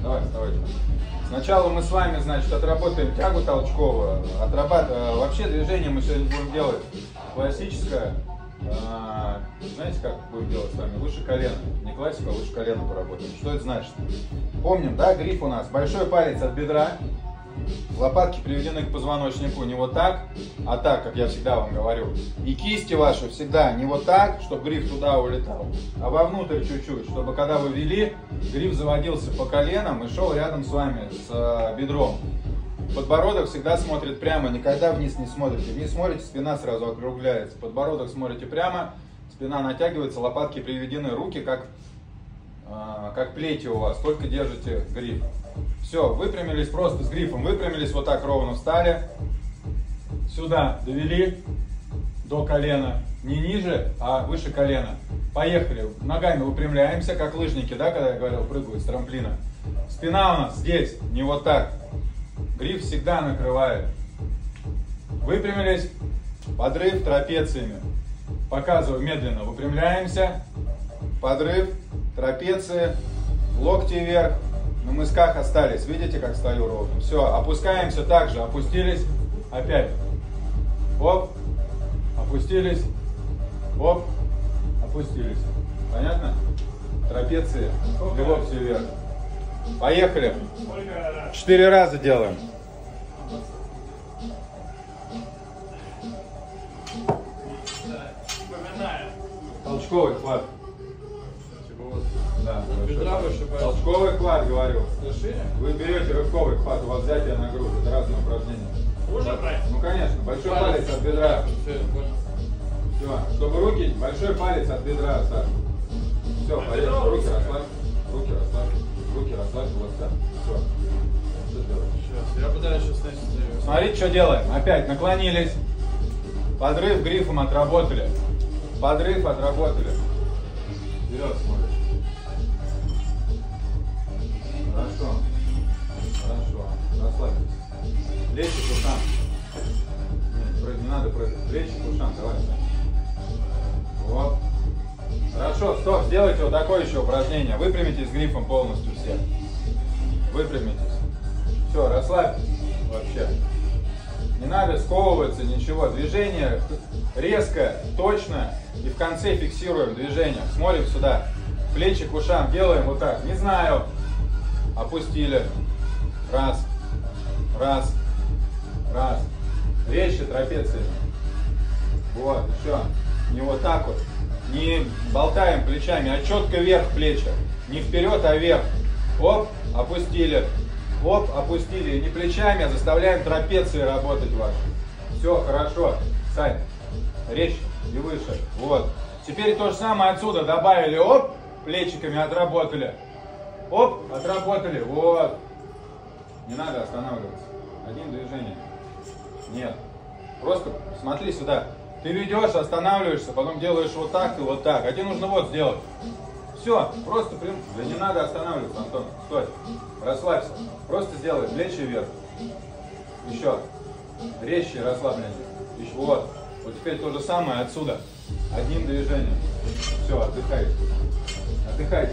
Давай, вставайте. Сначала мы с вами, значит, отработаем тягу толчковую. Отрабат... э, Вообще движение мы сегодня будем делать классическое. А, Знаете, как будем делать с вами? Выше колена. Не классика, а выше колена поработаем. Что это значит? Помним, да, гриф у нас. Большой палец от бедра. Лопатки приведены к позвоночнику не вот так, а так, как я всегда вам говорю. И кисти ваши всегда не вот так, чтобы гриф туда улетал, а вовнутрь чуть-чуть, чтобы когда вы вели, гриф заводился по коленам и шел рядом с вами, с э, бедром. Подбородок всегда смотрит прямо, никогда вниз не смотрите. Вниз смотрите, спина сразу округляется. Подбородок смотрите прямо, спина натягивается, лопатки приведены, руки как, как плети у вас, только держите гриф. Все, выпрямились просто с грифом, выпрямились вот так ровно, встали. Сюда довели до колена, не ниже, а выше колена. Поехали, ногами выпрямляемся, как лыжники, да, когда я говорил, прыгают с трамплина. Спина у нас здесь, не вот так. Гриф всегда накрывает. Выпрямились, подрыв трапециями. Показываю медленно, выпрямляемся, подрыв, трапеции, локти вверх, на мысках остались. Видите, как стою ровно? Все, опускаемся также, опустились, опять. Оп, опустились, оп, опустились. Понятно? Трапеции, локти вверх. Поехали. Четыре раза делаем. Толчковый хват. Да. Толчковый хват, говорю. Шире? Вы берете рывковый хват, у вас взятие на грудь. Это разные упражнения. Можно брать? Ну, конечно. Большой палец от бедра. Все. Все. Чтобы руки, большой палец от бедра, Саша. Все, От поехали. Руки расслабь. Руки расслабь. Руки расслабь, вот. Все. Сейчас, я пытаюсь сейчас Смотрите, что делаем. Опять наклонились. Подрыв грифом отработали. Подрыв отработали. Вперед смотришь. Плечи к ушам. Давай. Вот. Хорошо, стоп. Сделайте вот такое еще упражнение. Выпрямитесь грифом полностью все. Выпрямитесь. Все, расслабьтесь вообще. Не надо сковываться, ничего. Движение резкое, точно. И в конце фиксируем движение. Смотрим сюда. Плечи к ушам делаем вот так. Не знаю. Опустили. Раз. Раз. Раз. Резче трапеции. Вот, еще. Не вот так вот. Не болтаем плечами, а четко вверх плечи. Не вперед, а вверх. Оп, опустили. Оп, опустили. Не плечами, а заставляем трапеции работать ваши. Все, хорошо. Сань, резче и выше. Вот. Теперь то же самое отсюда добавили. Оп, плечиками отработали. Оп, отработали. Вот. Не надо останавливаться. Один движение. Нет. Просто смотри сюда. Ты ведешь, останавливаешься, потом делаешь вот так и вот так. А тебе нужно вот сделать. Все, просто прям. Да не надо останавливаться, Антон. Стой. Расслабься. Просто сделай плечи вверх. Еще. Резче и расслабленнее. Еще. Вот. Вот теперь то же самое отсюда. Одним движением. Все, отдыхайте. Отдыхайте.